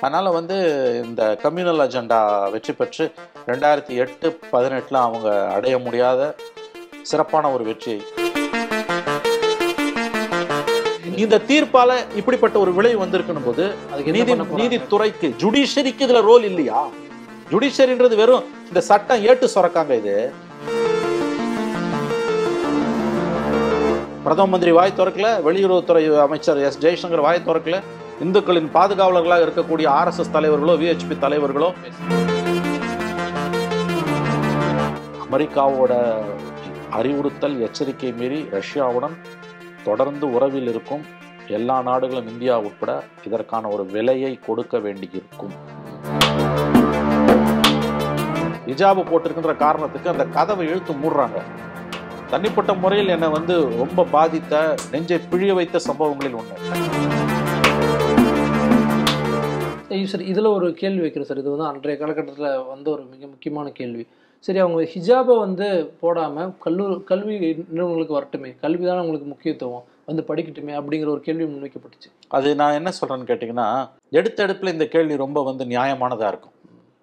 அதனால வந்து இந்த கம்யூனல் அஜெண்டா வெற்றி பெற்று ரெண்டாயிரத்தி எட்டு பதினெட்டில் அவங்க அடைய முடியாத சிறப்பான ஒரு வெற்றியை. இந்த தீர்ப்பால இப்படிப்பட்ட ஒரு விளைவு வந்திருக்கணும் போது அதுக்கு நீதி? நீதித்துறைக்கு ஜுடிஷரிக்கு இதுல ரோல் இல்லையா? ஜுடிஷரின்றது வெறும் இந்த சட்டம் ஏட்டு சுரக்காங்க இது. பிரதம மந்திரி வாய் திறக்கல வெளியுறவுத்துறை அமைச்சர் எஸ் ஜெய்சங்கர் வாய் திறக்கல இந்துக்களின் பாதுகாவலர்களாக இருக்கக்கூடிய ஆர்எஸ்எஸ் தலைவர்களோ விஹெச்பி தலைவர்களோ அமெரிக்காவோட அறிவுறுத்தல் எச்சரிக்கை மீறி ரஷ்யாவுடன் தொடர்ந்து உறவில் இருக்கும் எல்லா நாடுகளும் இந்தியா உட்பட இதற்கான ஒரு விலையை கொடுக்க வேண்டியிருக்கும். ஹிஜாபு போட்டிருக்கின்ற காரணத்துக்கு அந்த கதவை இழுத்து மூடுறாங்க. தனிப்பட்ட முறையில் என்னை வந்து ரொம்ப பாதித்த நெஞ்சை பிழிய வைத்த சம்பவங்களில் ஒன்று சார் இதில் ஒரு கேள்வி வைக்கிறேன் சார். இது வந்து அன்றைய காலகட்டத்தில் வந்த ஒரு மிக முக்கியமான கேள்வி. சரி அவங்க ஹிஜாபை வந்து போடாமல் கல்லூரி கல்வி நிறுவனங்களுக்கு வரட்டுமே கல்வி தானே அவங்களுக்கு முக்கியத்துவம் வந்து படிக்கட்டுமே அப்படிங்கிற ஒரு கேள்வி முன்வைக்கப்பட்டுச்சு. அது நான் என்ன சொல்கிறேன்னு கேட்டிங்கன்னா எடுத்த எடுப்பில் இந்த கேள்வி ரொம்ப வந்து நியாயமானதாக இருக்கும்.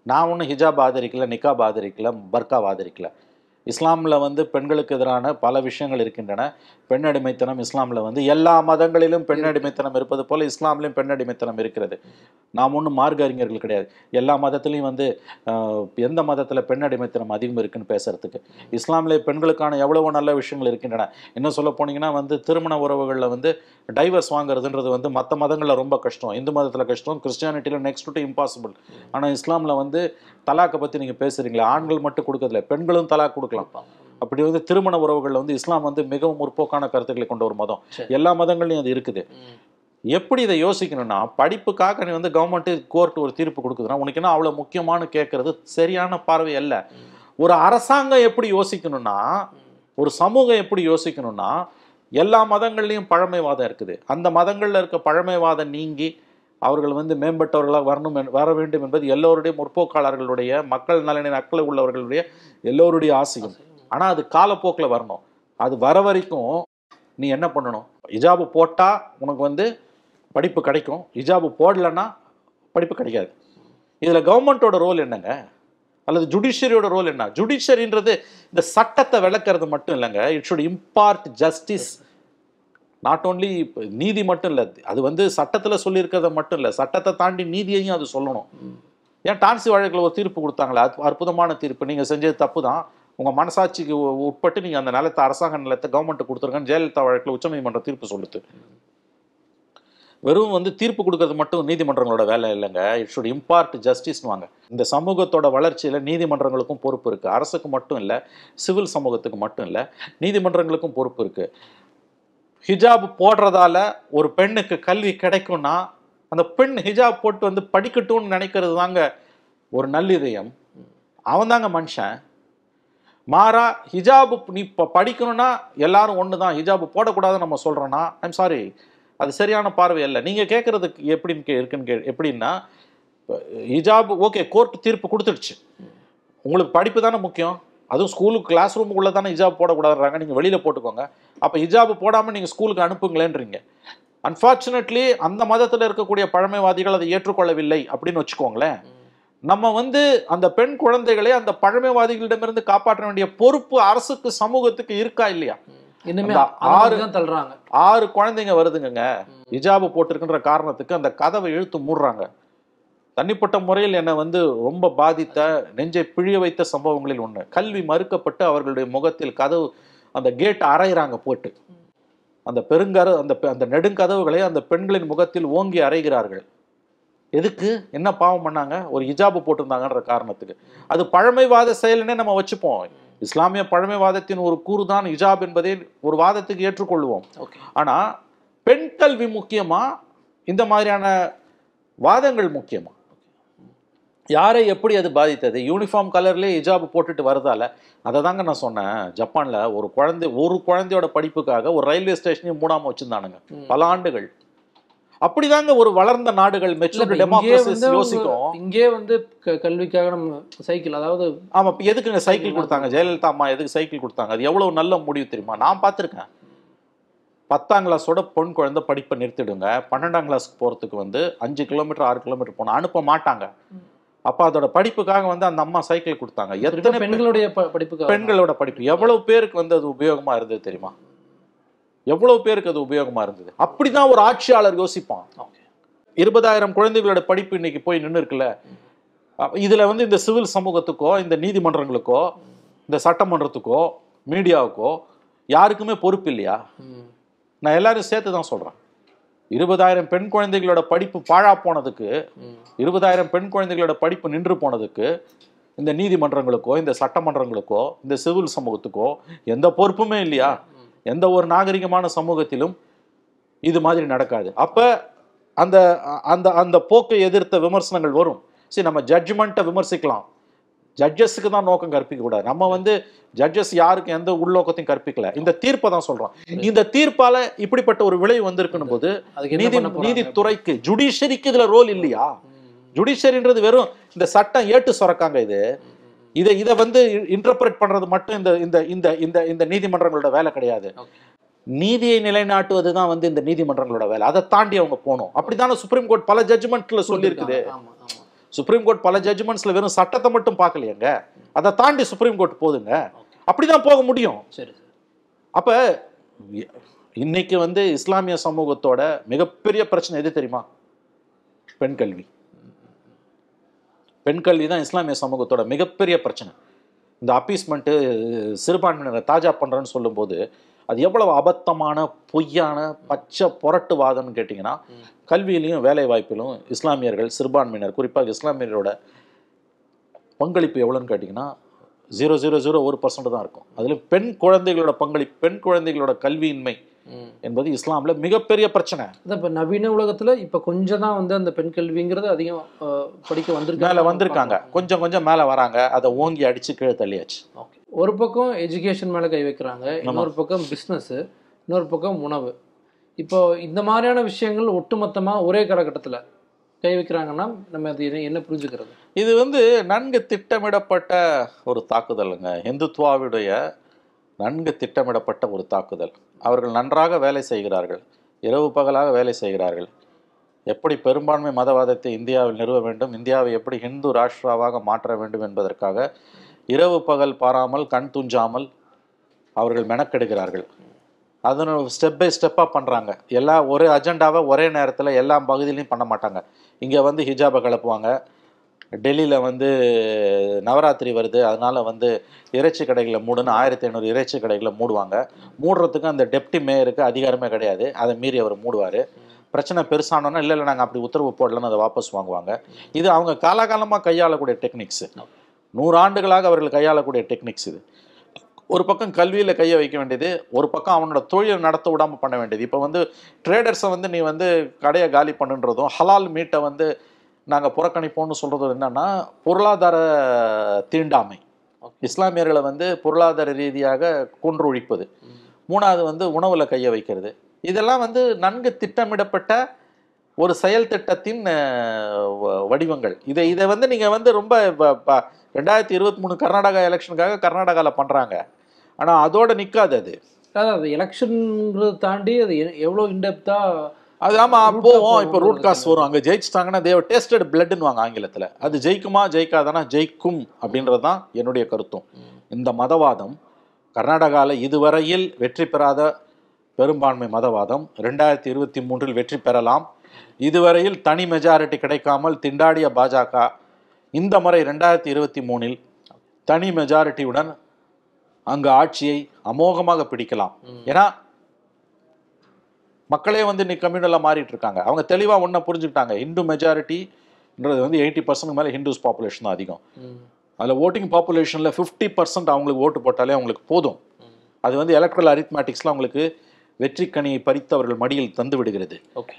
நான் ஒன்றும் ஹிஜாப் ஆதரிக்கல நிக்காப் ஆதரிக்கல பர்காப் ஆதரிக்கல. இஸ்லாமில் வந்து பெண்களுக்கு எதிரான பல விஷயங்கள் இருக்கின்றன. பெண் அடிமைத்தனம் இஸ்லாமில் வந்து எல்லா மதங்களிலும் பெண் அடிமைத்தனம் இருப்பது போல் இஸ்லாம்லேயும் பெண் அடிமைத்தனம் இருக்கிறது. நாம் ஒன்றும் மார்க்க அறிஞர்கள் கிடையாது. எல்லா மதத்துலேயும் வந்து எந்த மதத்தில் பெண் அடிமைத்தனம் அதிகம் இருக்குன்னு பேசுறதுக்கு. இஸ்லாமிலே பெண்களுக்கான எவ்வளவோ நல்ல விஷயங்கள் இருக்கின்றன. இன்னும் சொல்ல போனீங்கன்னா வந்து திருமண உறவுகளில் வந்து டைவர்ஸ் வாங்குறதுன்றது வந்து மற்ற மதங்களில் ரொம்ப கஷ்டம். இந்து மதத்தில் கஷ்டம் கிறிஸ்டியானிட்டியில் நெக்ஸ்ட் டு இம்பாசிபிள் ஆனால் இஸ்லாமில் வந்து தலாக்கை பற்றி நீங்கள் பேசுகிறீங்களே ஆண்கள் மட்டும் கொடுக்கறதில்ல பெண்களும் தலாக் கொடுக்கலாம் அப்படி வந்து திருமண உறவுகளில் வந்து இஸ்லாம் வந்து மிகவும் முற்போக்கான கருத்துக்களை கொண்ட ஒரு மதம். எல்லா மதங்களையும் அது இருக்குது. எப்படி இதை யோசிக்கணும்னா படிப்புக்காக நீ வந்து கவர்மெண்ட்டு கோர்ட் ஒரு தீர்ப்பு கொடுக்குதுன்னா உனக்கு என்ன அவ்வளோ முக்கியமான கேட்கறது சரியான பார்வை அல்ல. ஒரு அரசாங்கம் எப்படி யோசிக்கணும்னா ஒரு சமூகம் எப்படி யோசிக்கணும்னா எல்லா மதங்கள்லையும் பழமைவாதம் இருக்குது. அந்த மதங்களில் இருக்க பழமைவாதம் நீங்கி அவர்கள் வந்து மேம்பட்டவர்களாக வரணும் வர வேண்டும் என்பது எல்லோருடைய முற்போக்காளர்களுடைய மக்கள் நலனின் அக்கறை உள்ளவர்களுடைய எல்லோருடைய ஆசையும். ஆனால் அது காலப்போக்கில் வரணும். அது வர வரைக்கும் நீ என்ன பண்ணணும்? ஹிஜாபு போட்டால் உனக்கு வந்து படிப்பு கிடைக்கும். ஹிஜாபு போடலைன்னா படிப்பு கிடைக்காது. இதில் கவர்மெண்ட்டோட ரோல் என்னங்க? அல்லது ஜுடிஷியரியோட ரோல் என்ன? ஜுடிஷியரின்றது இந்த சட்டத்தை விளக்குறது மட்டும் இல்லைங்க. It should impart justice not only நீதி மட்டும் இல்லை அது வந்து சட்டத்தில் சொல்லியிருக்கிறத மட்டும் இல்லை சட்டத்தை தாண்டி நீதியையும் அது சொல்லணும். ஏன் டான்சி வழக்கில் ஒரு தீர்ப்பு கொடுத்தாங்களே அது அற்புதமான தீர்ப்பு. நீங்கள் செஞ்சது தப்பு தான். உங்கள் மனசாட்சிக்கு உட்பட்டு நீங்கள் அந்த நிலத்தை அரசாங்க நிலத்தை கவர்மெண்ட் கொடுத்துருங்கன்னு ஜெயலலிதா வழக்கில் உச்சநீதிமன்ற தீர்ப்பு சொல்லுது. வெறும் வந்து தீர்ப்பு கொடுக்கறது மட்டும் நீதிமன்றங்களோட வேலை இல்லைங்க. இட் ஷுட் இம்பார்ட் ஜஸ்டிஸ்னுவாங்க இந்த சமூகத்தோட வளர்ச்சியில் நீதிமன்றங்களுக்கும் பொறுப்பு இருக்குது அரசுக்கு மட்டும் இல்லை சிவில் சமூகத்துக்கு மட்டும் இல்லை நீதிமன்றங்களுக்கும் பொறுப்பு இருக்குது ஹிஜாப் போடுறதால ஒரு பெண்ணுக்கு கல்வி கிடைக்கும்னா அந்த பெண் ஹிஜாப் போட்டு வந்து படிக்கட்டும்னு நினைக்கிறது தாங்க ஒரு நல்லிதயம் அவன் தாங்க மனுஷன். மாறா ஹிஜாபு நீ இப்போ படிக்கணும்னா எல்லாரும் ஒன்று தான் ஹிஜாபு போடக்கூடாதுன்னு நம்ம சொல்கிறோன்னா ஐம் சாரி அது சரியான பார்வை இல்லை நீங்கள் கேட்குறதுக்கு எப்படின்னு கே இருக்குன்னு கே எப்படின்னா ஹிஜாப் ஓகே கோர்ட் தீர்ப்பு கொடுத்துடுச்சு. உங்களுக்கு படிப்பு தானே முக்கியம்? அதுவும் ஸ்கூலுக்கு கிளாஸ் ரூமுக்குள்ளே தானே ஹிஜாப் போடக்கூடாதுறாங்க நீங்கள் வெளியில் போட்டுக்கோங்க. அப்போ ஹிஜாப் போடாமல் நீங்கள் ஸ்கூலுக்கு அனுப்புங்களேன்றீங்க. அன்ஃபார்ச்சுனேட்லி அந்த மதத்தில் இருக்கக்கூடிய பழமைவாதிகள் அதை ஏற்றுக்கொள்ளவில்லை அப்படின்னு வச்சுக்கோங்களேன். நம்ம வந்து அந்த பெண் குழந்தைகளை அந்த பழமைவாதிகளிடமிருந்து காப்பாற்ற வேண்டிய பொறுப்பு அரசுக்கு சமூகத்துக்கு இருக்கா இல்லையா? இன்னுமே ஆறு- தான் தள்ளுறாங்க. ஆறு குழந்தைங்க வருதுங்கங்க. ஹிஜாபு போட்டிருக்கின்ற காரணத்துக்கு அந்த கதவை இழுத்து மூடுறாங்க. தனிப்பட்ட முறையில் என்னை வந்து ரொம்ப பாதித்த நெஞ்சை பிழிய வைத்த சம்பவங்களில் ஒன்று கல்வி மறுக்கப்பட்டு அவர்களுடைய முகத்தில் கதவு அந்த கேட் அரைகிறாங்க போட்டு. அந்த பெருங்கர அந்த அந்த நெடுங்கதவுகளை அந்த பெண்களின் முகத்தில் ஓங்கி அறைகிறார்கள். எதுக்கு? என்ன பாவம் பண்ணாங்க? ஒரு ஹிஜாபு போட்டிருந்தாங்கன்ற காரணத்துக்கு. அது பழமைவாத செயல்னே நம்ம வச்சுப்போம். இஸ்லாமிய பழமைவாதத்தின் ஒரு கூறுதான் ஹிஜாப் என்பதை ஒரு வாதத்துக்கு ஏற்றுக்கொள்வோம். ஓகே. ஆனா பெண் கல்வி முக்கியமா? இந்த மாதிரியான வாதங்கள் முக்கியமா? யாரை எப்படி அது பாதித்தது? யூனிஃபார்ம் கலர்லேயே ஹிஜாப் போட்டுட்டு வரதால அதை தாங்க நான் சொன்னேன். ஜப்பான்ல ஒரு குழந்தை ஒரு குழந்தையோட படிப்புக்காக ஒரு ரயில்வே ஸ்டேஷனையும் மூடாம வச்சிருந்தானுங்க. பல ஆண்டுகள். அப்படிதாங்க ஒரு வளர்ந்த நாடுகள் மெச்சூர்டு டெமோக்ரஸிஸ் யோசிக்கும். இங்கே வந்து கல்விக்காக நம்ம சைக்கிள் அதாவது ஆமா எதுக்குங்க சைக்கிள் கொடுத்தாங்க? ஜெயலலிதா அம்மா எதுக்கு சைக்கிள் கொடுத்தாங்க? அது எவ்வளவு நல்ல முடிவு தெரியுமா? நான் பார்த்திருக்கேன். பத்தாம் கிளாஸோட பொன் குழந்தை படிப்பை நிறுத்திடுங்க. பன்னெண்டாம் கிளாஸ்க்கு போகிறதுக்கு வந்து அஞ்சு கிலோமீட்டர் ஆறு கிலோமீட்டர் போகணும் அனுப்ப மாட்டாங்க. அப்போ அதோட படிப்புக்காக வந்து அந்த அம்மா சைக்கிள் கொடுத்தாங்க. எத்தனை பெண்களுடைய ப- படிப்புக்கு பெண்களோட படிப்பு. எவ்வளவு பேருக்கு வந்து அது உபயோகமா இருந்தது தெரியுமா? எவ்வளவு பேருக்கு அது உபயோகமா இருந்தது? அப்படிதான் ஒரு ஆட்சியாளர் யோசிப்பான். இருபதாயிரம் குழந்தைகளோட படிப்பு இன்னைக்கு போய் நின்று இருக்குல்ல? இதுல வந்து இந்த சிவில் சமூகத்துக்கோ இந்த நீதிமன்றங்களுக்கோ இந்த சட்டமன்றத்துக்கோ மீடியாவுக்கோ யாருக்குமே பொறுப்பு இல்லையா. நான் எல்லாரும் சேர்த்து தான் சொல்றேன். இருபதாயிரம் பெண் குழந்தைகளோட படிப்பு பாழா போனதுக்கு. இருபதாயிரம் பெண் குழந்தைகளோட படிப்பு நின்று போனதுக்கு இந்த நீதிமன்றங்களுக்கோ இந்த சட்டமன்றங்களுக்கோ இந்த சிவில் சமூகத்துக்கோ எந்த பொறுப்புமே இல்லையா? எந்த ஒரு நாகரிகமான சமூகத்திலும் இது மாதிரி நடக்காது. அப்ப அந்த அந்த அந்த போக்கை எதிர்த்த விமர்சனங்கள் வரும். சரி நம்ம ஜட்ஜ்மெண்ட்டை விமர்சிக்கலாம். ஜட்ஜஸுக்கு தான் நோக்கம் கற்பிக்க கூடாது. நம்ம வந்து ஜட்ஜஸ் யாருக்கு எந்த உள்நோக்கத்தையும் கற்பிக்கல? இந்த தீர்ப்பை தான் சொல்றோம். இந்த தீர்ப்பால இப்படிப்பட்ட ஒரு விளைவு வந்திருக்கணும் போது நீதி? நீதித்துறைக்கு ஜுடிஷரிக்கு இதுல ரோல் இல்லையா. ஜுடிஷரின்றது வெறும் இந்த சட்டம் ஏட்டு சுரக்காங்க இது. இதை இதை வந்து இன்டர்பிரட் பண்றது மட்டும் இந்த இந்த இந்த இந்த இந்த நீதிமன்றங்களோட வேலை கிடையாது. நீதியை நிலைநாட்டுவது தான் வந்து இந்த நீதிமன்றங்களோட வேலை. அதை தாண்டி அவங்க போகணும். அப்படித்தானே சுப்ரீம் கோர்ட் பல ஜட்ஜ்மெண்ட்ல சொல்லியிருக்குது. சுப்ரீம் கோர்ட் பல ஜட்ஜ்மெண்ட்ஸ்ல வெறும் சட்டத்தை மட்டும் பார்க்கலையேங்க. அதை தாண்டி சுப்ரீம் கோர்ட் போதுங்க. அப்படிதான் போக முடியும். சரி அப்ப இன்னைக்கு வந்து இஸ்லாமிய சமூகத்தோட மிகப்பெரிய பிரச்சனை எது தெரியுமா? பெண் கல்வி. பெண் கல்வி தான் இஸ்லாமிய சமூகத்தோட மிகப்பெரிய பிரச்சனை. இந்த அப்பீஸ்மெண்ட்டு சிறுபான்மையினரை தாஜா பண்றேன்னு சொல்லும்போது அது எவ்வளவு அபத்தமான பொய்யான பச்சை புரட்டுவாதம்னு கேட்டிங்கன்னா. கல்வியிலையும் வேலை வாய்ப்பிலும் இஸ்லாமியர்கள் சிறுபான்மையினர் குறிப்பாக இஸ்லாமியரோட பங்களிப்பு எவ்வளோன்னு கேட்டிங்கன்னா ஜீரோ ஜீரோ ஜீரோ ஒரு பர்சன்ட் தான் இருக்கும். அதில் பெண் குழந்தைகளோட பங்களிப்பு பெண் குழந்தைகளோட கல்வியின்மை. என்பது இஸ்லாம்ல மிகப்பெரிய பிரச்சனை. அதான் இப்ப நவீன உலகத்துல இப்ப கொஞ்சம் தான் வந்து அந்த பெண் கல்விங்கிறது அதிகம் படிக்க வந்திருக்காங்க. மேலே வந்திருக்காங்க. கொஞ்சம் கொஞ்சம் மேலே வராங்க. அதை ஓங்கி அடிச்சு கீழே தள்ளியாச்சு. ஓகே. ஒரு பக்கம் எஜுகேஷன் மேல கை வைக்கிறாங்க இன்னொரு பக்கம் பிஸ்னஸ் இன்னொரு பக்கம் உணவு. இப்போ இந்த மாதிரியான விஷயங்கள் ஒட்டுமொத்தமா ஒரே காலகட்டத்துல கை வைக்கிறாங்கன்னா நம்ம அது என்ன- என்ன புரிஞ்சுக்கிறது? இது வந்து நன்கு திட்டமிடப்பட்ட ஒரு தாக்குதலுங்க. இந்துத்வாவுடைய நன்கு திட்டமிடப்பட்ட ஒரு தாக்குதல். அவர்கள் நன்றாக வேலை செய்கிறார்கள். இரவு பகலாக வேலை செய்கிறார்கள். எப்படி பெரும்பான்மை மதவாதத்தை இந்தியாவில் நிறுவ வேண்டும் இந்தியாவை எப்படி ஹிந்து ராஷ்டிராவாக மாற்ற வேண்டும் என்பதற்காக இரவு பகல் பாராமல் கண் துஞ்சாமல் அவர்கள் மெனக்கெடுக்கிறார்கள் அதனால் ஸ்டெப் பை ஸ்டெப்பாக பண்ணுறாங்க எல்லா ஒரே அஜெண்டாவை ஒரே நேரத்தில் எல்லா பகுதியிலையும் பண்ண மாட்டாங்க. இங்கே வந்து ஹிஜாபை கிளப்புவாங்க டெல்லியில் வந்து நவராத்திரி வருது. அதனால் வந்து இறைச்சி கடைகளை மூடுன்னு ஆயிரத்தி ஐநூறு இறைச்சி கடைகளை மூடுவாங்க. மூடுறதுக்கு அந்த டெப்டி மேயருக்கு அதிகாரமே கிடையாது. அதை மீறி அவர் மூடுவார். பிரச்சனை பெருசானோன்னா இல்லை இல்லை நாங்கள் அப்படி உத்தரவு போடலன்னு அதை வாபஸ் வாங்குவாங்க. இது அவங்க காலாகாலமாக கையாளக்கூடிய டெக்னிக்ஸு நூறு ஆண்டுகளாக அவர்கள் கையாளக்கூடிய டெக்னிக்ஸ் இது. ஒரு பக்கம் கல்வியில் கையை வைக்க வேண்டியது ஒரு பக்கம் அவனோட தொழில் நடத்த விடாமல் பண்ண வேண்டியது. இப்போ வந்து ட்ரேடர்ஸை வந்து நீ வந்து கடையை காலி பண்ணுன்றதும் ஹலால் மீட்டை வந்து நாங்கள் புறக்கணிப்போம்னு சொல்கிறது என்னன்னா பொருளாதார தீண்டாமை. இஸ்லாமியர்களை வந்து பொருளாதார ரீதியாக கொன்றொழிப்பது. மூணாவது வந்து உணவில் கையை வைக்கிறது. இதெல்லாம் வந்து நன்கு திட்டமிடப்பட்ட ஒரு செயல் திட்டத்தின் வடிவங்கள். இதை இதை வந்து நீங்கள் வந்து ரொம்ப ரெண்டாயிரத்தி இருபத்தி மூணு கர்நாடகா எலெக்ஷனுக்காக கர்நாடகாவில் பண்ணுறாங்க ஆனால் அதோட நிற்காது அது. அதாவது அது எலெக்ஷன்ங்கிறத தாண்டி அது எ- எவ்வளவு இன்டெப்தா அது ஆமா Root போவோம் இப்போ ரூட். காஸ் வரும். அங்க ஜெயிச்சிட்டாங்கன்னா தேவ டேஸ்டட் பிளட்னு வாங்க ஆங்கிலத்துல. அது ஜெயிக்குமா ஜெயிக்காதானா? ஜெயிக்கும் அப்படின்றது தான் என்னுடைய கருத்தும். இந்த மதவாதம் கர்நாடகாவில் இதுவரையில் வெற்றி பெறாத பெரும்பான்மை மதவாதம் ரெண்டாயிரத்தி இருபத்தி மூன்றில் வெற்றி பெறலாம். இதுவரையில் தனி மெஜாரிட்டி கிடைக்காமல் திண்டாடிய பாஜக இந்த முறை ரெண்டாயிரத்தி இருபத்தி மூணில் தனி மெஜாரிட்டியுடன் அங்கு ஆட்சியை அமோகமாக பிடிக்கலாம். ஏன்னா மக்களே வந்து இன்னைக்கு கம்யூனலாக மாறிட்டு இருக்காங்க அவங்க தெளிவாக ஒன்றை புரிஞ்சுக்கிட்டாங்க. இந்து மெஜாரிட்டின்றது வந்து எயிட்டி பர்சன்ட் மேலே ஹிந்துஸ் பாப்புலேஷன் தான் அதிகம். அதில் ஓட்டிங் பாப்புலேஷனில் ஃபிஃப்டி பர்சன்ட் அவங்களுக்கு ஓட்டு போட்டாலே அவங்களுக்கு போதும். அது வந்து எலக்ட்ரல் அரித்மேட்டிக்ஸில் அவங்களுக்கு வெற்றி கனியை பறித்து அவர்கள் மடியில் தந்து விடுகிறது. ஓகே.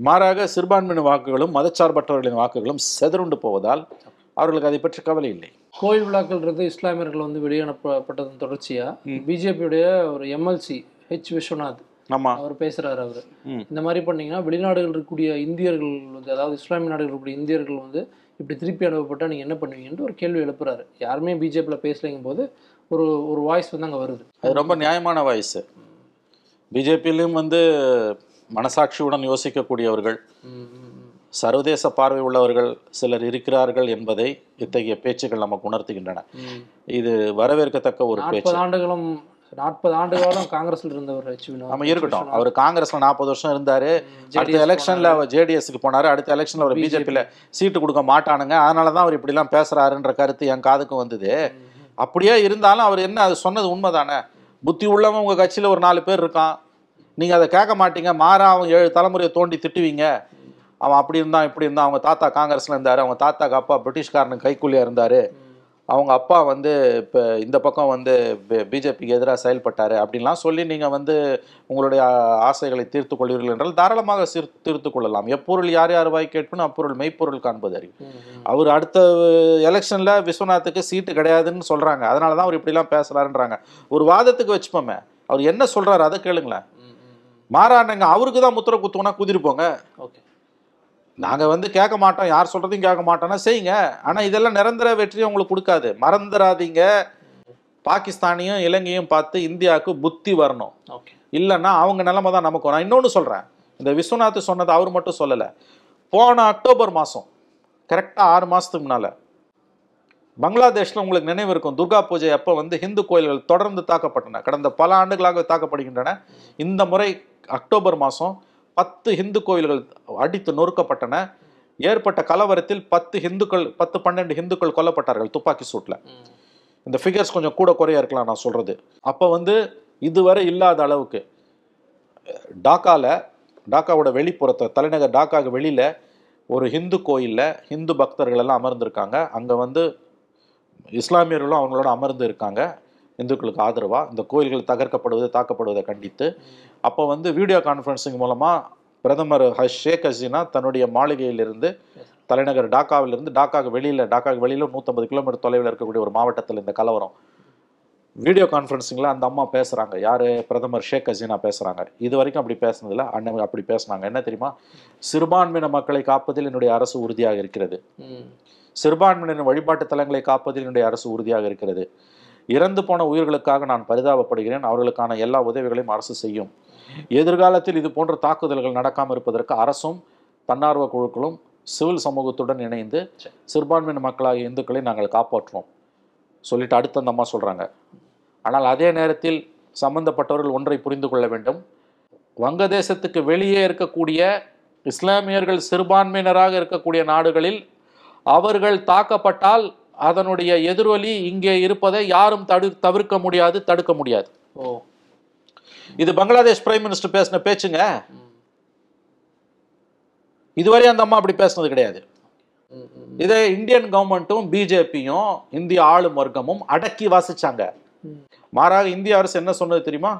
மாறாக சிறுபான்மையின வாக்குகளும் மதச்சார்பற்றவர்களின் வாக்குகளும் செதறுண்டு போவதால் அவர்களுக்கு அதை பற்றி கவலை இல்லை. கோயில் விழாக்கள்ன்றது இஸ்லாமியர்கள் வந்து வெளியனுப்பப்பட்டதன் தொடர்ச்சியா? பிஜேபியுடைய ஒரு எம்எல்சி ஹெச் விஸ்வநாத். ஆமா. அவர் பேசுறாரு அவர். இந்த மாதிரி பண்ணீங்கன்னா வெளிநாடுகள் இருக்கக்கூடிய இந்தியர்கள் வந்து அதாவது இஸ்லாமிய நாடுகள் இருக்கக்கூடிய இந்தியர்கள் வந்து இப்படி திருப்பி அனுப்பப்பட்டா நீங்க என்ன பண்ணுவீங்கன்ட்டு ஒரு கேள்வி எழுப்புறாரு. யாருமே பிஜேபியில் பேசலைங்கும் போது ஒரு ஒரு வாய்ஸ் வந்து அங்கே வருது. அது ரொம்ப நியாயமான வயசு பிஜேபியிலும் வந்து மனசாட்சியுடன் யோசிக்கக்கூடியவர்கள். சர்வதேச பார்வை உள்ளவர்கள் சிலர் இருக்கிறார்கள் என்பதை இத்தகைய பேச்சுகள் நமக்கு உணர்த்துகின்றன. இது வரவேற்கத்தக்க ஒரு பேச்சு. ஆண்டுகளும் நாற்பது ஆண்டு காலம் காங்கிரஸ்ல இருந்தவர் நம்ம இருக்கட்டும். அவர் காங்கிரஸ்ல நாற்பது வருஷம் இருந்தாரு. அடுத்த எலெக்ஷன்ல அவர் ஜேடிஎஸ்க்கு போனாரு. அடுத்த எலெக்ஷன்ல அவர் பிஜேபியில சீட்டு கொடுக்க மாட்டானுங்க. அதனால தான் அவர் இப்படிலாம் பேசுறாருன்ற கருத்து என் காதுக்கு வந்தது. அப்படியே இருந்தாலும் அவர் என்ன அது சொன்னது உண்மைதானே? புத்தி உள்ளவன் உங்க கட்சியில ஒரு நாலு பேர் இருக்கான். நீங்கள் அதை கேட்க மாட்டீங்க. மாறா அவங்க ஏழு தலைமுறையை தோண்டி திட்டுவீங்க. அவன் அப்படி இருந்தான் இப்படி இருந்தான். அவங்க தாத்தா காங்கிரஸில் இருந்தார். அவங்க தாத்தாக்கு அப்பா பிரிட்டிஷ்காரனுக்கு கைக்குள்ளியாக இருந்தார். அவங்க அப்பா வந்து இப்போ இந்த பக்கம் வந்து பிஜேபிக்கு எதிராக செயல்பட்டார். அப்படின்லாம் சொல்லி நீங்கள் வந்து உங்களுடைய ஆசைகளை தீர்த்து கொள்வீர்கள் என்றால் தாராளமாக சீர் தீர்த்து கொள்ளலாம். எப்பொருள் யார் யார் வாய் கேட்பினும் அப்பொருள் மெய்ப்பொருள் காண்பது அறிவு. அவர் அடுத்த எலெக்ஷனில் விஸ்வநாத்துக்கு சீட்டு கிடையாதுன்னு சொல்கிறாங்க அதனால தான் அவர் இப்படிலாம் பேசுகிறாருன்றாங்க ஒரு வாதத்துக்கு வச்சுப்போமே. அவர் என்ன சொல்கிறாரு அதை கேளுங்களேன். மாறானுங்க அவருக்கு தான் முத்திர குத்துவனா குதிருப்போங்க ஓகே. நாங்கள் வந்து கேட்க மாட்டோம் யார் சொல்கிறதையும் கேட்க மாட்டோம்னா செய்யுங்க. ஆனால் இதெல்லாம் நிரந்தர வெற்றியை உங்களுக்கு கொடுக்காது. மறந்துடாதீங்க பாகிஸ்தானையும் இலங்கையும் பார்த்து இந்தியாவுக்கு புத்தி வரணும். ஓகே. இல்லைன்னா அவங்க நிலைமை தான் நமக்கு. நான் இன்னொன்று சொல்கிறேன் இந்த விஸ்வநாத் சொன்னது அவர் மட்டும் சொல்லலை. போன அக்டோபர் மாதம் கரெக்டாக ஆறு மாதத்துக்கு முன்னால் பங்களாதேஷில் உங்களுக்கு நினைவு இருக்கும் துர்கா பூஜை அப்போ வந்து இந்து கோயில்கள் தொடர்ந்து தாக்கப்பட்டன. கடந்த பல ஆண்டுகளாக தாக்கப்படுகின்றன. இந்த முறை அக்டோபர் மாதம் பத்து இந்து கோயில்கள் அடித்து நொறுக்கப்பட்டன. ஏற்பட்ட கலவரத்தில் பத்து இந்துக்கள் பத்து பன்னெண்டு இந்துக்கள் கொல்லப்பட்டார்கள் துப்பாக்கி சூட்டில் இந்த ஃபிகர்ஸ் கொஞ்சம் கூட குறையா இருக்கலாம் நான் சொல்கிறது அப்போ வந்து இதுவரை இல்லாத அளவுக்கு டாக்காவில் டாக்காவோட வெளிப்புறத்தை தலைநகர் டாக்காவுக்கு வெளியில் ஒரு ஹிந்து கோயிலில் ஹிந்து பக்தர்கள் எல்லாம் அமர்ந்திருக்காங்க. அங்கே வந்து இஸ்லாமியர்களும் அவங்களோட அமர்ந்து இருக்காங்க. இந்துக்களுக்கு ஆதரவாக இந்த கோயில்கள் தகர்க்கப்படுவது தாக்கப்படுவதை கண்டித்து அப்போ வந்து வீடியோ கான்ஃபரன்சிங் மூலமாக பிரதமர் ஹஷ் ஷேக் ஹசீனா தன்னுடைய மாளிகையிலிருந்து தலைநகர் டாக்காவிலிருந்து டாக்காவுக்கு வெளியில் டாக்காவுக்கு வெளியில் நூற்றம்பது கிலோமீட்டர் தொலைவில் இருக்கக்கூடிய ஒரு மாவட்டத்தில் இந்த கலவரம். வீடியோ கான்ஃபரன்சிங்கில் அந்த அம்மா பேசுகிறாங்க யார்? பிரதமர் ஷேக் ஹசீனா பேசுகிறாங்க இது வரைக்கும் அப்படி பேசுனதில்ல. அண்ணன் அப்படி பேசுனாங்க. என்ன தெரியுமா? சிறுபான்மையின மக்களை காப்பதில் என்னுடைய அரசு உறுதியாக இருக்கிறது. ம். சிறுபான்மையினரின் வழிபாட்டு தலங்களை காப்பதில் என்னுடைய அரசு உறுதியாக இருக்கிறது. இறந்து போன உயிர்களுக்காக நான் பரிதாபப்படுகிறேன். அவர்களுக்கான எல்லா உதவிகளையும் அரசு செய்யும். எதிர்காலத்தில் இது போன்ற தாக்குதல்கள் நடக்காமல் இருப்பதற்கு அரசும் தன்னார்வ குழுக்களும் சிவில் சமூகத்துடன் இணைந்து சிறுபான்மையின மக்களாகிய இந்துக்களை நாங்கள் காப்பாற்றுவோம். சொல்லிட்டு அடுத்த அந்த அம்மா சொல்கிறாங்க ஆனால் அதே நேரத்தில் சம்பந்தப்பட்டவர்கள் ஒன்றை புரிந்து கொள்ள வேண்டும். வங்கதேசத்துக்கு வெளியே இருக்கக்கூடிய இஸ்லாமியர்கள் சிறுபான்மையினராக இருக்கக்கூடிய நாடுகளில் அவர்கள் தாக்கப்பட்டால் அதனுடைய எதிரொலி இங்கே இருப்பதை யாரும் தடு தவிர்க்க முடியாது தடுக்க முடியாது ஓ இது பங்களாதேஷ் பிரைம் மினிஸ்டர் பேசின பேச்சுங்க. இதுவரை அந்த அம்மா அப்படி பேசுனது கிடையாது. இதை இந்தியன் கவர்மெண்ட்டும் பிஜேபியும் இந்திய ஆளும் வர்க்கமும் அடக்கி வாசிச்சாங்க. மாறாக இந்திய அரசு என்ன சொன்னது தெரியுமா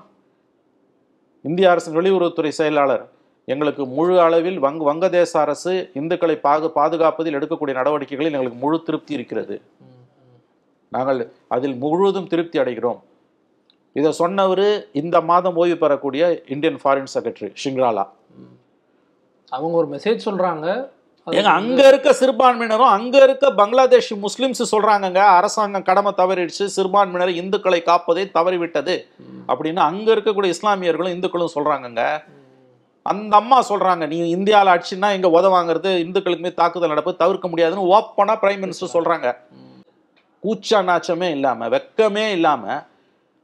இந்திய அரசின் வெளியுறவுத்துறை செயலாளர் எங்களுக்கு முழு அளவில் வங் வங்கதேச அரசு இந்துக்களை பாது பாதுகாப்பதில் எடுக்கக்கூடிய நடவடிக்கைகளில் எங்களுக்கு முழு திருப்தி இருக்கிறது. நாங்கள் அதில் முழுவதும் திருப்தி அடைகிறோம் இதை சொன்னவர் இந்த மாதம் ஓய்வு பெறக்கூடிய இந்தியன் ஃபாரின் செக்ரட்டரி ஷிங்ராலா. அவங்க ஒரு மெசேஜ் சொல்றாங்க அது ஏங்க அங்க இருக்க சிறுபான்மையினரும் அங்க இருக்க பங்களாதேஷ் முஸ்லிம்ஸ் சொல்றாங்கங்க அரசாங்கம் கடமை தவறிடுச்சு சிறுபான்மையினர் இந்துக்களை காப்பதை தவறிவிட்டது. அப்படின்னு அங்க இருக்கக்கூடிய இஸ்லாமியர்களும் இந்துக்களும் சொல்றாங்கங்க ம். அந்த அம்மா சொல்றாங்க நீ இந்தியாவில் ஆட்சின்னா இங்க உத வாங்குறது இந்துக்களுக்கு மீது தாக்குதல் நடப்பது தவிர்க்க முடியாதுன்னு ஓப்பனா பிரைம் மினிஸ்டர் சொல்றாங்க. ம். கூச்சா நாச்சமே இல்லாம வெக்கமே இல்லாம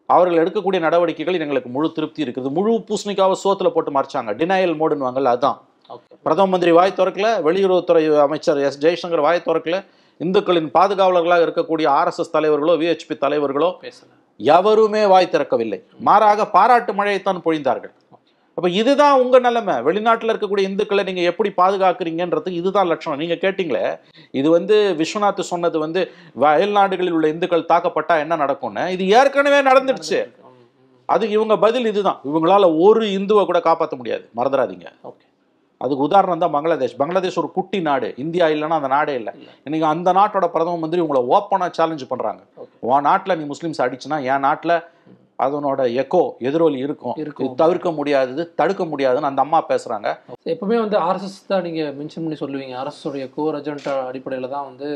அவர்கள் எடுக்கக்கூடிய நடவடிக்கைகள் எங்களுக்கு முழு திருப்தி இருக்குது. முழு பூசணிக்காவை சோத்துல போட்டு மறைச்சாங்க. டினையல் மோடுன்னு அதான். ஓகே பிரதம மந்திரி வாய் திறக்கல வெளியுறவுத்துறை அமைச்சர் எஸ். ஜெய்சங்கர் வாய் திறக்கல இந்துக்களின் பாதுகாவலர்களாக இருக்கக்கூடிய ஆர்எஸ்எஸ் தலைவர்களோ விஹெச்பி தலைவர்களோ பேசல. எவருமே வாய் திறக்கவில்லை. மாறாக பாராட்டு மழையைத்தான் பொழிந்தார்கள். அப்ப இதுதான் உங்க நிலைமை. வெளிநாட்டுல இருக்கக்கூடிய இந்துக்களை நீங்க எப்படி பாதுகாக்கிறீங்கன்றது இதுதான் லட்சணம். நீங்க கேட்டீங்களே இது வந்து விஸ்வநாத் சொன்னது வந்து வயல் நாடுகளில் உள்ள இந்துக்கள் தாக்கப்பட்டா என்ன நடக்கும்னு? இது ஏற்கனவே நடந்துடுச்சு. அது இவங்க பதில் இதுதான். இவங்களால ஒரு இந்துவை கூட காப்பாற்ற முடியாது. மறந்துடாதீங்க. ஓகே. அதுக்கு உதாரணம் தான் பங்களாதேஷ். பங்களாதேஷ் ஒரு குட்டி நாடு. இந்தியா இல்லைன்னா அந்த நாடே இல்லை. இன்னைக்கு அந்த நாட்டோட பிரதம மந்திரி உங்களை ஓப்பனாக சேலஞ்ச் பண்றாங்க. ஓகே. உன் நாட்டில் நீ முஸ்லிம்ஸ் அடிச்சுனா என் நாட்டில் அதனோட எக்கோ எதிரொலி இருக்கும். இருக்கும். தவிர்க்க முடியாதது தடுக்க முடியாதுன்னு அந்த அம்மா பேசுறாங்க. எப்பவுமே வந்து ஆர்எஸ்எஸ் தான் நீங்க மென்ஷன் பண்ணி சொல்லுவீங்க. அரசுடைய கோர் அஜெண்டா அடிப்படையில தான் வந்து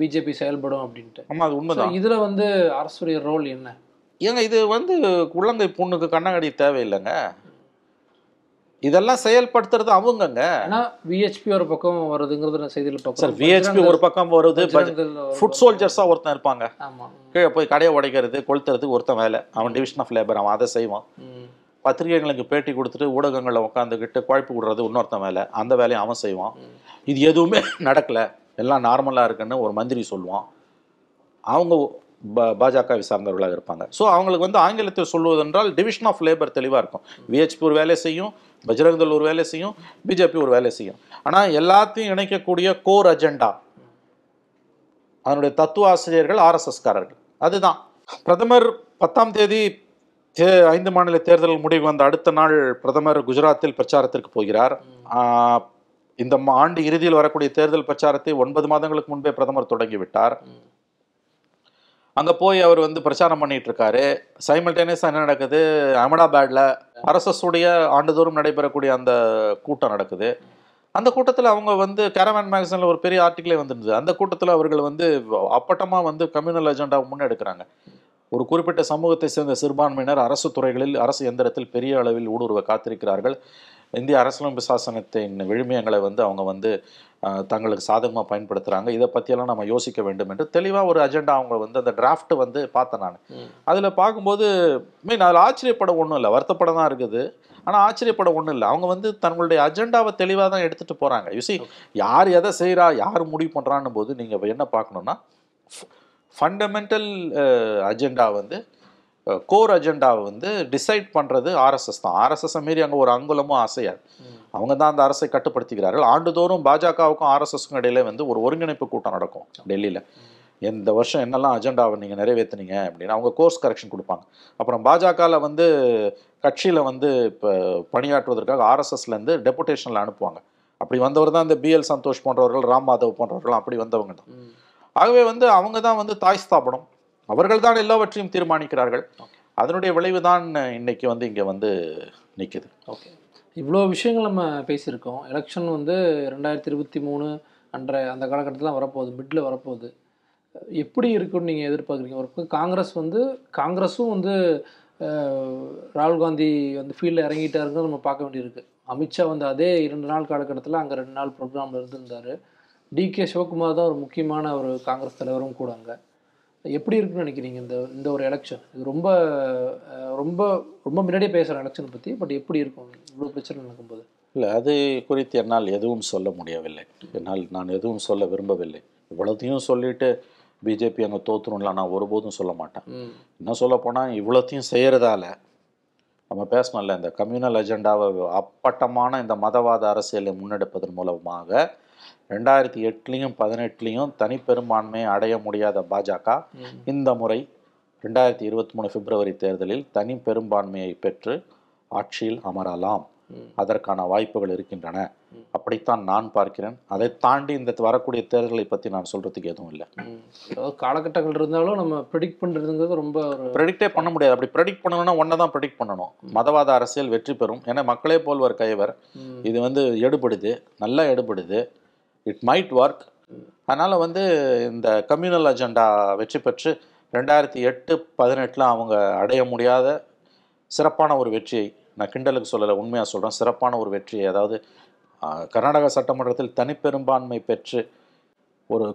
பிஜேபி செயல்படும் அப்படின்ட்டு. ஆமா அது உண்மைதான். இதுல வந்து அரசுடைய ரோல் என்ன? ஏங்க இது வந்து உள்ளங்கை புண்ணுக்கு கண்ணாடி தேவையில்லைங்க. இதெல்லாம் செயல்படுத்துறது அவங்கங்க. ஏன்னா விஹெச்பி ஒரு பக்கம் வருதுங்கிறது நான் செய்தியில் சார் பார்க்குறேன் விஹெச்பி ஒரு பக்கம் வருது ஃபுட் சோல்ஜர்ஸா ஒருத்தன் இருப்பாங்க. கீழே போய் கடையை உடைக்கிறது கொளுத்துறதுக்கு ஒருத்தன் வேலை. அவன் டிவிஷன் ஆஃப் லேபர் அவன் அதை செய்வான். பத்திரிகைகளுக்கு பேட்டி கொடுத்துட்டு ஊடகங்களில் உட்காந்துக்கிட்டு குழப்பி விடுறது இன்னொருத்தன் வேலை. அந்த வேலையை அவன் செய்வான். இது எதுவுமே நடக்கல. எல்லாம் நார்மலாக இருக்குன்னு ஒரு மந்திரி சொல்லுவான். அவங்க பாஜகவை சார்ந்தவர்களாக இருப்பாங்க. ஸோ அவங்களுக்கு வந்து ஆங்கிலத்தில் சொல்வதென்றால் டிவிஷன் ஆஃப் லேபர் தெளிவாக இருக்கும். விஹெச்பி ஒரு வேலை செய்யும் பஜ்ரங்கதள் ஒரு வேலை செய்யும் பிஜேபி ஒரு வேலை செய்யும். ஆனால் எல்லாத்தையும் இணைக்கக்கூடிய கோர் அஜெண்டா அதனுடைய தத்துவ ஆசிரியர்கள் ஆர்எஸ்எஸ்காரர்கள் அதுதான். பிரதமர் பத்தாம் தேதி தே ஐந்து மாநில தேர்தல் முடிவு வந்த அடுத்த நாள் பிரதமர் குஜராத்தில் பிரச்சாரத்திற்கு போகிறார். இந்த மா- ஆண்டு இறுதியில் வரக்கூடிய தேர்தல் பிரச்சாரத்தை ஒன்பது மாதங்களுக்கு முன்பே பிரதமர் தொடங்கிவிட்டார். அங்க போய் அவர் வந்து பிரச்சாரம் பண்ணிட்டு இருக்காரு சைமல்டேனியஸா என்ன நடக்குது? அகமதாபாத்ல RSS ஆண்டுதோறும் நடைபெறக்கூடிய அந்த கூட்டம் நடக்குது. அந்த கூட்டத்தில் அவங்க வந்து கேரவான் மேக்சினில் ஒரு பெரிய ஆர்டிக்கிளே வந்திருந்தது. அந்த கூட்டத்தில் அவர்கள் வந்து அப்பட்டமாக வந்து கம்யூனல் அஜெண்டாவை முன்னெடுக்கிறாங்க. ஒரு குறிப்பிட்ட சமூகத்தை சேர்ந்த சிறுபான்மையினர் அரசு துறைகளில் அரசு எந்திரத்தில் பெரிய அளவில் ஊடுருவ காத்திருக்கிறார்கள். இந்திய அரசியலமைப்பு சாசனத்தின் விழுமியங்களை வந்து அவங்க வந்து தங்களுக்கு சாதகமாக பயன்படுத்துகிறாங்க இதை பற்றியெல்லாம் நம்ம யோசிக்க வேண்டும் என்று தெளிவாக ஒரு அஜெண்டா அவங்க வந்து அந்த டிராஃப்ட் வந்து பார்த்தேன் நான். அதில் பார்க்கும்போது மீன் அதில் ஆச்சரியப்பட ஒன்றும் இல்லை வருத்தப்பட தான் இருக்குது. ஆனால் ஆச்சரியப்பட ஒன்றும் இல்லை. அவங்க வந்து தங்களுடைய அஜெண்டாவை தெளிவாக தான் எடுத்துகிட்டு போகிறாங்க யூசி யார் எதை செய்கிறா யார் முடிவு பண்ணுறான்னு போது நீங்கள் என்ன பார்க்கணுன்னா ஃபண்டமெண்டல் அஜெண்டா வந்து கோர் அஜெண்டாவை வந்து டிசைட் பண்ணுறது ஆர்எஸ்எஸ் தான். ஆர்எஸ்எஸ் மீறி அங்கே ஒரு அங்குலமும் அசையாது. அவங்க தான் அந்த அரசை கட்டுப்படுத்துகிறார்கள். ஆண்டுதோறும் பாஜகவுக்கும் ஆர்எஸ்எஸ்க்கும் இடையில வந்து ஒரு ஒருங்கிணைப்பு கூட்டம் நடக்கும் டெல்லியில். இந்த வருஷம் என்னெல்லாம் அஜெண்டாவை நீங்கள் நிறைவேற்றுனீங்க அப்படின்னு அவங்க கோர்ஸ் கரெக்ஷன் கொடுப்பாங்க. அப்புறம் பாஜகவில் வந்து கட்சியில் வந்து இப்போ பணியாற்றுவதற்காக ஆர்எஸ்எஸ்லேருந்து டெபுடேஷனில் அனுப்புவாங்க. அப்படி வந்தவர் தான் இந்த பிஎல் சந்தோஷ் போன்றவர்கள் ராம் மாதவ் போன்றவர்கள் அப்படி வந்தவங்க தான். ஆகவே வந்து அவங்க தான் வந்து தாய் ஸ்தாபனம். அவர்கள் தான் எல்லாவற்றையும் தீர்மானிக்கிறார்கள். அதனுடைய விளைவு தான் இன்னைக்கு வந்து இங்கே வந்து நிற்குது ஓகே. இவ்வளோ விஷயங்கள் நம்ம பேசியிருக்கோம். எலெக்ஷன் வந்து ரெண்டாயிரத்தி இருபத்தி மூணு அன்ற அந்த காலகட்டத்தில் வரப்போகுது. மிட்டில் வரப்போகுது. எப்படி இருக்குன்னு நீங்கள் எதிர்பார்க்குறீங்க? ஒரு பக்கம் காங்கிரஸ் வந்து காங்கிரஸும் வந்து ராகுல் காந்தி வந்து ஃபீல்டில் இறங்கிட்டாருங்க நம்ம பார்க்க வேண்டியிருக்கு. அமித்ஷா வந்து அதே இரண்டு நாள் காலகட்டத்தில் அங்கே ரெண்டு நாள் ப்ரோக்ராமில் இருந்திருந்தார். டிகே சிவகுமார் தான் ஒரு முக்கியமான ஒரு காங்கிரஸ் தலைவரும் கூட அங்கே. எப்படி இருக்குன்னு நினைக்கிறீங்க இந்த இந்த ஒரு எலெக்ஷன் இது ரொம்ப ரொம்ப ரொம்ப முன்னாடியே பேசுகிறேன் எலெக்ஷன் பற்றி பட் எப்படி இருக்கும்? இவ்வளோ பிரச்சனை நடக்கும்போது. இல்லை அது குறித்து என்னால் எதுவும் சொல்ல முடியவில்லை. என்னால் நான் எதுவும் சொல்ல விரும்பவில்லை. இவ்வளோத்தையும் சொல்லிட்டு பிஜேபி அங்கே தோற்றுணும்லாம் நான் ஒருபோதும் சொல்ல மாட்டேன். இன்னும் சொல்ல போனால் இவ்வளோத்தையும் செய்கிறதால நம்ம பேசணும்ல இந்த கம்யூனல் அஜெண்டாவை அப்பட்டமான இந்த மதவாத அரசியலை முன்னெடுப்பதன் மூலமாக ரெண்டாயிரத்தி எட்டுலேயும் பதினெட்டுலேயும் தனிப்பெரும்பான்மையை அடைய முடியாத பாஜக. இந்த முறை ரெண்டாயிரத்தி இருபத்தி மூணு பிப்ரவரி தேர்தலில் தனி பெரும்பான்மையை பெற்று ஆட்சியில் அமரலாம். அதற்கான வாய்ப்புகள் இருக்கின்றன. அப்படித்தான் நான் பார்க்கிறேன். அதை தாண்டி இந்த வரக்கூடிய தேர்தலை பற்றி நான் சொல்றதுக்கு எதுவும் இல்லை. காலகட்டங்கள் இருந்தாலும் நம்ம ப்ரிடிக்ட் பண்ணுறதுங்கிறது ரொம்ப ப்ரெடிக்டே பண்ண முடியாது. அப்படி ப்ரெடிக்ட் பண்ணணும்னா ஒன்றை தான் ப்ரெடிக்ட் பண்ணணும். மதவாத அரசியல் வெற்றி பெறும். ஏன்னா மக்களே போல்வர் கைவர். இது வந்து எடுபடுது. நல்லா எடுபடுது. இட் மைட் ஒர்க் அதனால் வந்து இந்த கம்யூனல் அஜெண்டா வெற்றி பெற்று ரெண்டாயிரத்தி எட்டு பதினெட்டில் அவங்க அடைய முடியாத சிறப்பான ஒரு வெற்றியை நான் கிண்டலுக்கு சொல்லலை உண்மையாக சொல்கிறேன் சிறப்பான ஒரு வெற்றியை அதாவது கர்நாடக சட்டமன்றத்தில் தனிப்பெரும்பான்மை பெற்று ஒரு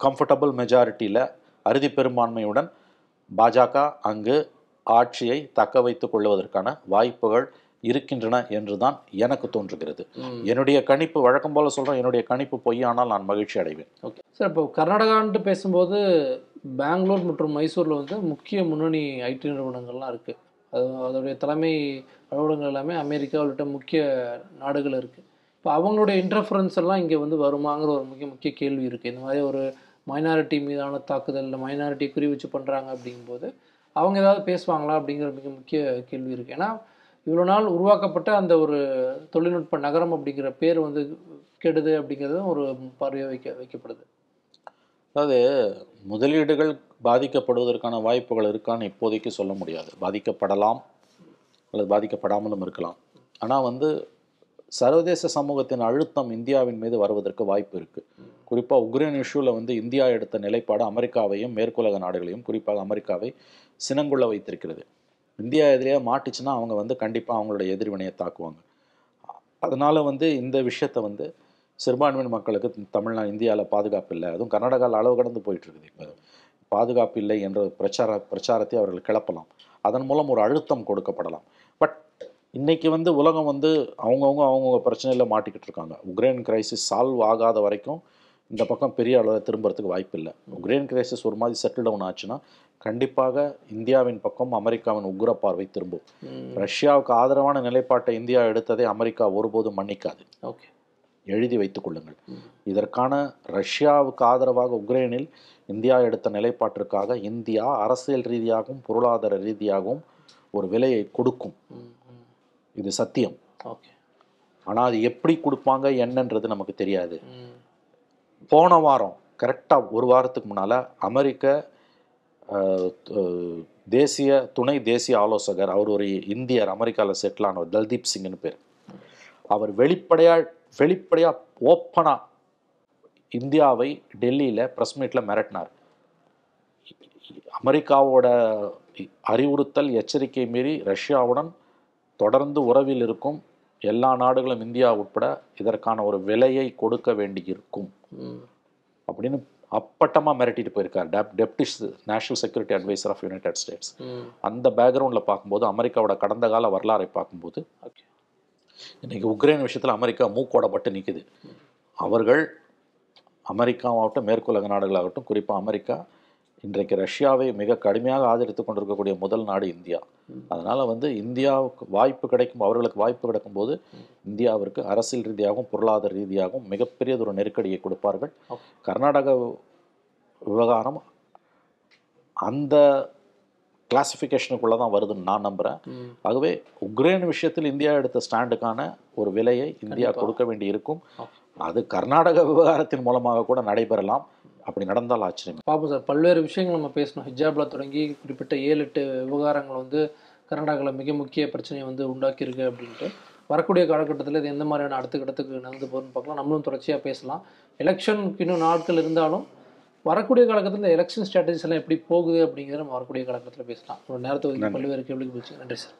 கம்ஃபர்டபுள் மெஜாரிட்டியில் அறுதி பெரும்பான்மையுடன் பாஜக அங்கு ஆட்சியை தக்க வைத்து கொள்வதற்கான வாய்ப்புகள் இருக்கின்றன என்று தான் எனக்கு தோன்றுகிறது. என்னுடைய கணிப்பு வழக்கம் போல சொல்கிறேன் என்னுடைய கணிப்பு பொய்யானால் நான் மகிழ்ச்சி அடைவேன். ஓகே. சார் இப்போ கர்நாடகான்ட்டு பேசும்போது பெங்களூர் மற்றும் மைசூரில் வந்து முக்கிய முன்னணி ஐடி நிறுவனங்கள்லாம் இருக்குது அது அதோடைய தலைமை அலுவலகங்கள் எல்லாமே அமெரிக்கா உள்ளிட்ட முக்கிய நாடுகள் இருக்குது இப்போ அவங்களுடைய இன்டர்ஃபரன்ஸ் எல்லாம் இங்கே வந்து வருமாங்கிற ஒரு முக்கிய முக்கிய கேள்வி இருக்குது இந்த மாதிரி ஒரு மைனாரிட்டி மீதான தாக்குதல் இல்லை மைனாரிட்டி குறி வச்சு பண்ணுறாங்க அப்படிங்கும்போது அவங்க ஏதாவது பேசுவாங்களா அப்படிங்கிற மிக முக்கிய கேள்வி இருக்குது ஏன்னா இவ்வளோ நாள் உருவாக்கப்பட்ட அந்த ஒரு தொழில்நுட்ப நகரம் அப்படிங்கிற பேர் வந்து கெடுது அப்படிங்கிறதும் ஒரு பார்வையாக வைக்க வைக்கப்படுது. அதாவது முதலீடுகள் பாதிக்கப்படுவதற்கான வாய்ப்புகள் இருக்கான்னு இப்போதைக்கு சொல்ல முடியாது. பாதிக்கப்படலாம் அல்லது பாதிக்கப்படாமலும் இருக்கலாம். ஆனால் வந்து சர்வதேச சமூகத்தின் அழுத்தம் இந்தியாவின் மீது வருவதற்கு வாய்ப்பு இருக்குது குறிப்பாக உக்ரைன் இஷ்யூவில் வந்து இந்தியா எடுத்த நிலைப்பாடு அமெரிக்காவையும் மேற்குலக நாடுகளையும் குறிப்பாக அமெரிக்காவை சினங்குள்ள வைத்திருக்கிறது. இந்தியா எதிரியே மாட்டுச்சுன்னா அவங்க வந்து கண்டிப்பாக அவங்களோட எதிர்வினையை தாக்குவாங்க. அதனால் வந்து இந்த விஷயத்தை வந்து சிறுபான்மையின மக்களுக்கு தமிழ்நா இந்தியாவில் பாதுகாப்பு இல்லை. அதுவும் கர்நாடகாவில் அளவு கடந்து போயிட்டுருக்குது. இப்போ பாதுகாப்பு இல்லை என்ற பிரச்சார பிரச்சாரத்தை அவர்கள் கிளப்பலாம். அதன் மூலம் ஒரு அழுத்தம் கொடுக்கப்படலாம். பட் இன்றைக்கி வந்து உலகம் வந்து அவங்கவுங்க அவங்கவுங்க பிரச்சனையில் மாட்டிக்கிட்டு இருக்காங்க. உக்ரைன் கிரைசிஸ் சால்வ் ஆகாத வரைக்கும் இந்த பக்கம் பெரிய அளவில் திரும்புறதுக்கு வாய்ப்பு இல்லை. உக்ரைன் கிரைசிஸ் ஒரு மாதிரி செட்டில் டவுன் ஆச்சுன்னா கண்டிப்பாக இந்தியாவின் பக்கம் அமெரிக்காவின் உக்ர பார்வை திரும்பும். ரஷ்யாவுக்கு ஆதரவான நிலைப்பாட்டை இந்தியா எடுத்ததை அமெரிக்கா ஒருபோதும் மன்னிக்காது. ஓகே. எழுதி வைத்துக் கொள்ளுங்கள். இதற்கான ரஷ்யாவுக்கு ஆதரவாக உக்ரைனில் இந்தியா எடுத்த நிலைப்பாட்டிற்காக இந்தியா அரசியல் ரீதியாகவும் பொருளாதார ரீதியாகவும் ஒரு விலையை கொடுக்கும். இது சத்தியம். ஓகே. ஆனால் அது எப்படி கொடுப்பாங்க என்னன்றது நமக்கு தெரியாது. போன வாரம் கரெக்டாக ஒரு வாரத்துக்கு முன்னால் அமெரிக்க தேசிய துணை தேசிய ஆலோசகர் அவர் ஒரு இந்தியர் அமெரிக்காவில் செட்டில் ஆனவர் தல்தீப் சிங்னு பேர். அவர் வெளிப்படையாக வெளிப்படையாக ஓப்பனாக இந்தியாவை டெல்லியில் ப்ரெஸ் மீட்டில் மிரட்டினார். அமெரிக்காவோட அறிவுறுத்தல் எச்சரிக்கை மீறி ரஷ்யாவுடன் தொடர்ந்து உறவில் இருக்கும் எல்லா நாடுகளும் இந்தியா உட்பட இதற்கான ஒரு விலையை கொடுக்க வேண்டியிருக்கும். அப்படின்னு அப்பட்டமாக மிரட்டிட்டு போயிருக்கார். Depp deputies national security advisor of United States. அந்த பேக்ரவுண்டில் பார்க்கும்போது அமெரிக்காவோட கடந்த கால வரலாறை பார்க்கும்போது ஓகே. இன்னைக்கு உக்ரைன் விஷயத்தில் அமெரிக்கா மூக்கோடப்பட்டு நிற்குது அவர்கள் அமெரிக்காவாகட்டும் மேற்குலக நாடுகளாகட்டும் குறிப்பாக அமெரிக்கா இன்றைக்கு ரஷ்யாவை மிக கடுமையாக ஆதரித்து கொண்டிருக்கக்கூடிய முதல் நாடு இந்தியா. அதனால் வந்து இந்தியாவுக்கு வாய்ப்பு கிடைக்கும் அவர்களுக்கு வாய்ப்பு கிடைக்கும்போது இந்தியாவிற்கு அரசியல் ரீதியாகவும் பொருளாதார ரீதியாகவும் மிகப்பெரியதொரு நெருக்கடியை கொடுப்பார்கள். கர்நாடக விவகாரம் அந்த கிளாசிஃபிகேஷனுக்குள்ளே தான் வருதுன்னு நான் நம்புகிறேன் ஆகவே உக்ரைன் விஷயத்தில் இந்தியா எடுத்த ஸ்டாண்டுக்கான ஒரு விலையை இந்தியா. கொடுக்க வேண்டி இருக்கும். அது கர்நாடக விவகாரத்தின் மூலமாக கூட நடைபெறலாம். அப்படி நடந்தால் ஆச்சரியம். பார்ப்போம் சார் பல்வேறு விஷயங்கள் நம்ம பேசணும். ஹிஜாப்ல தொடங்கி குறிப்பிட்ட ஏழு எட்டு விவகாரங்கள் வந்து கர்நாடகாவில் மிக முக்கிய பிரச்சனையை வந்து உண்டாக்கியிருக்கு அப்படின்ட்டு. வரக்கூடிய காலகட்டத்தில் இது எந்த மாதிரியான அடுத்த கட்டத்துக்கு நடந்து போகுதுன்னு பார்க்கலாம். நம்மளும் தொடர்ச்சியாக பேசலாம். எலெக்ஷனுக்கு இன்னும் நாட்கள் இருந்தாலும் வரக்கூடிய காலகட்டத்தில் எலெக்ஷன் ஸ்ட்ராட்டஜிஸ் எல்லாம் எப்படி போகுது அப்படிங்கிறத நம்ம வரக்கூடிய காலகட்டத்தில் பேசலாம். ஒரு நேரத்தை பல்வேறு கேள்விக்கு போச்சு நன்றி சார்.